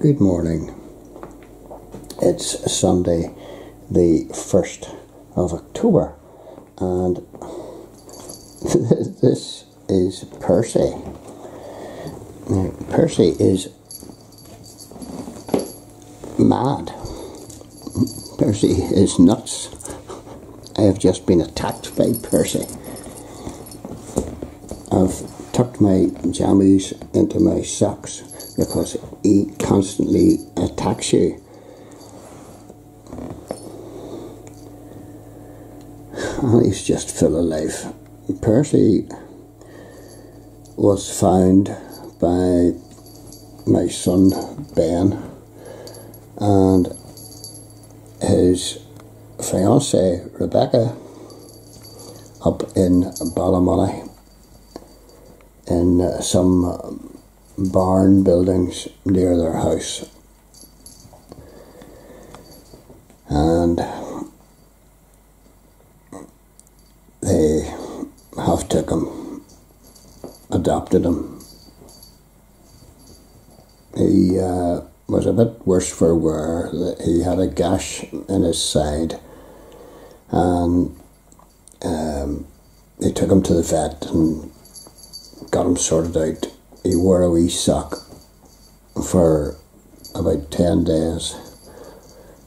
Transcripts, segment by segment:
Good morning. It's Sunday, the 1st of October, and this is Percy. Now, Percy is mad. Percy is nuts. I have just been attacked by Percy. I've tucked my jammies into my socks because he constantly attacks you. And he's just full of life. Percy was found by my son Ben and his fiancee Rebecca up in Ballymoney in uh, some barn buildings near their house. And they have took him, adopted him. He uh, was a bit worse for wear. He had a gash in his side, and um, they took him to the vet and got him sorted out. He wore a wee sock for about 10 days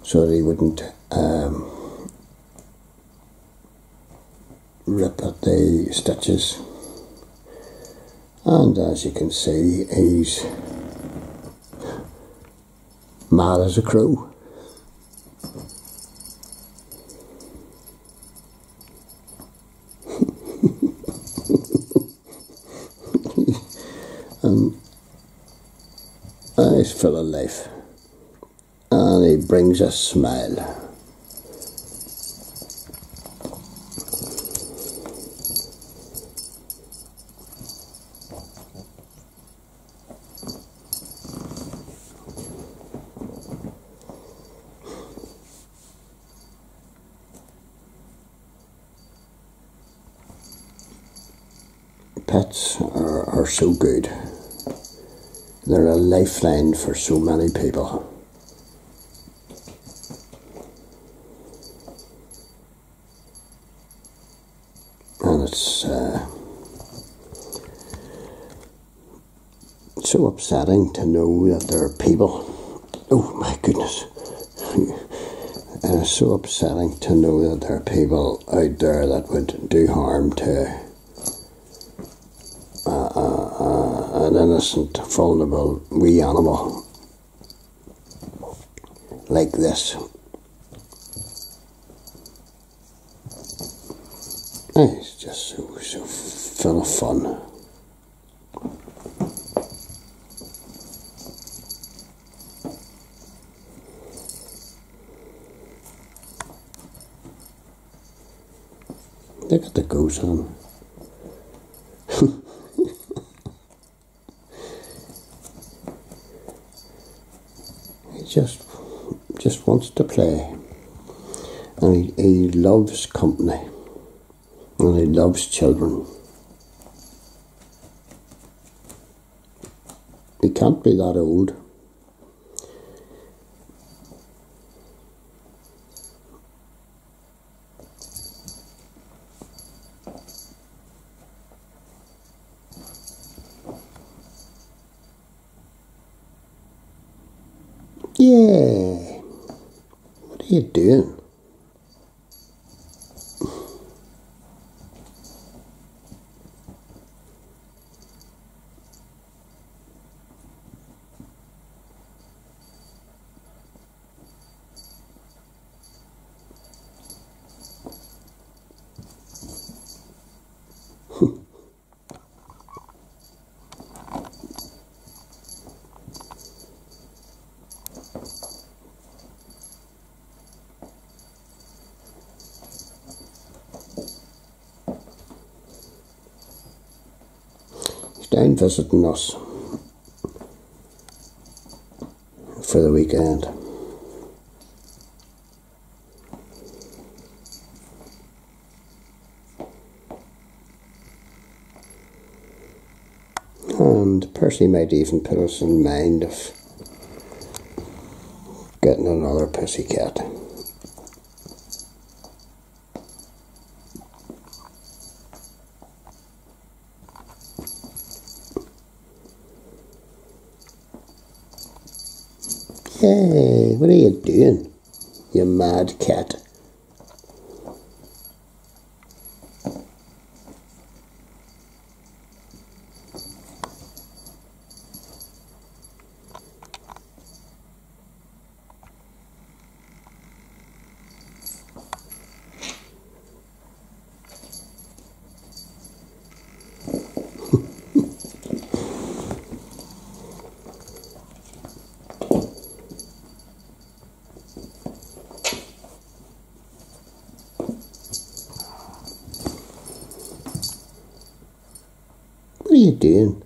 so that he wouldn't um, rip at the stitches. And as you can see, he's mad as a crow. Full of life. And he brings a smile. Pets are, are so good. They're a lifeline for so many people. And it's uh, so upsetting to know that there are people. Oh my goodness. And it's so upsetting to know that there are people out there that would do harm to innocent, vulnerable wee animal like this. It's just so, so full of fun. Look at the goose on. Just just wants to play. And he, he loves company. And he loves children. He can't be that old Yeah. What are you doing? Down visiting us for the weekend. And Percy might even put us in mind of getting another pussy cat. Hey, what are you doing? You mad cat. Are you doing?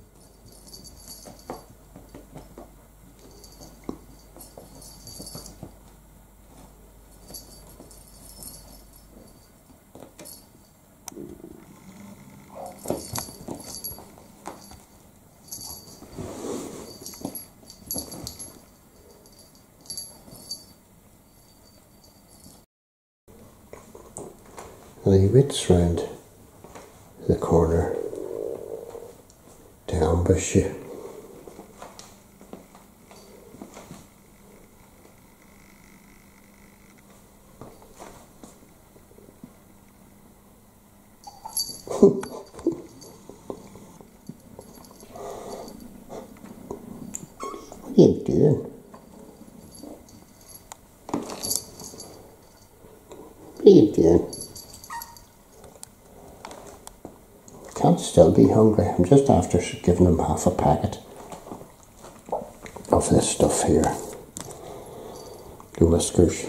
And he waits round the corner ambush you. what are you doing? What are you doing? Can't still be hungry. I'm just after giving him half a packet of this stuff here. The Whiskas.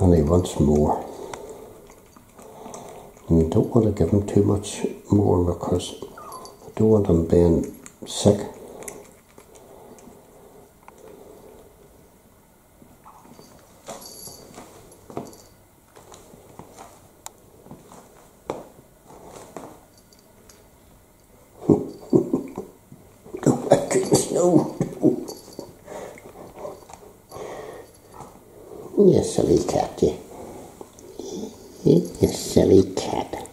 And he wants more. And I don't want to give him too much more because I don't want him being sick. Oh my goodness, no. You silly cat, you. You silly cat.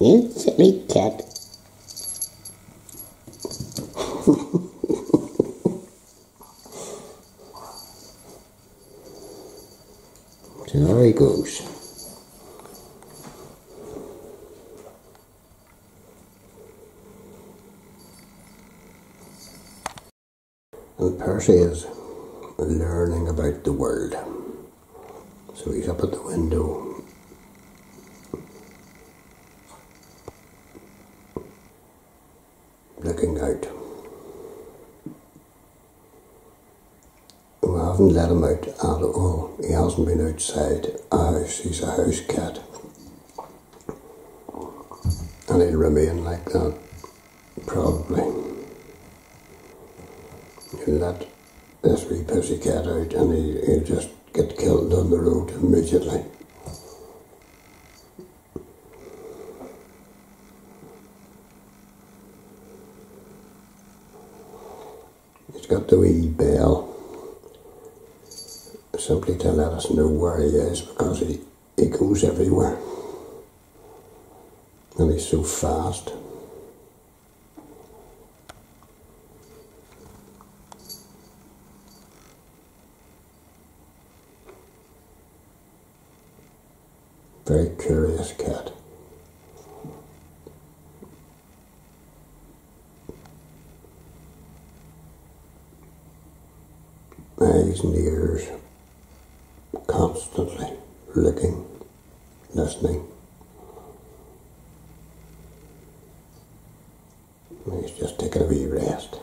You silly cat. so there he goes. And Percy is learning about the world. So he's up at the window. Looking out. We haven't let him out at all. He hasn't been outside a house. He's a house cat. And he'll remain like that, probably you let this wee pussy cat out and he, he'll just get killed on the road immediately. He's got the wee bell simply to let us know where he is because he, he goes everywhere. And he's so fast. Very curious cat. Constantly looking, listening. He's just taking a wee rest.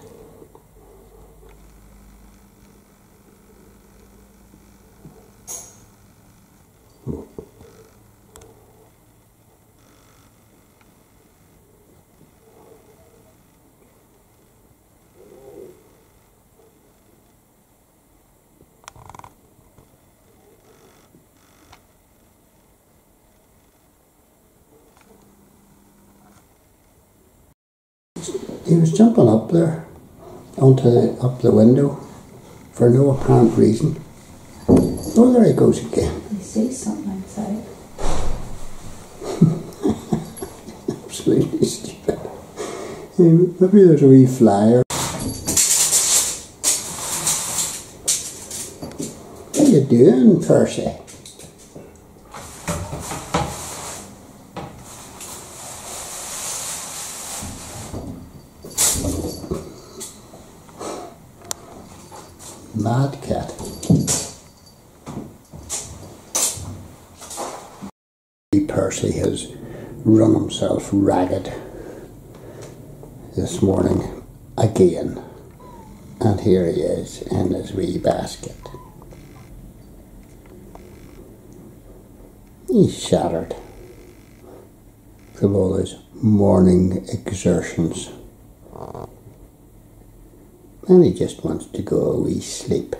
He was jumping up there onto the, up the window for no apparent reason. Oh, there he goes again. You see something outside. Absolutely stupid. Um, maybe there's a wee flyer. What are you doing, Percy? Mad cat. Percy has run himself ragged this morning again. And here he is in his wee basket. He's shattered from all his morning exertions. And he just wants to go a wee sleep.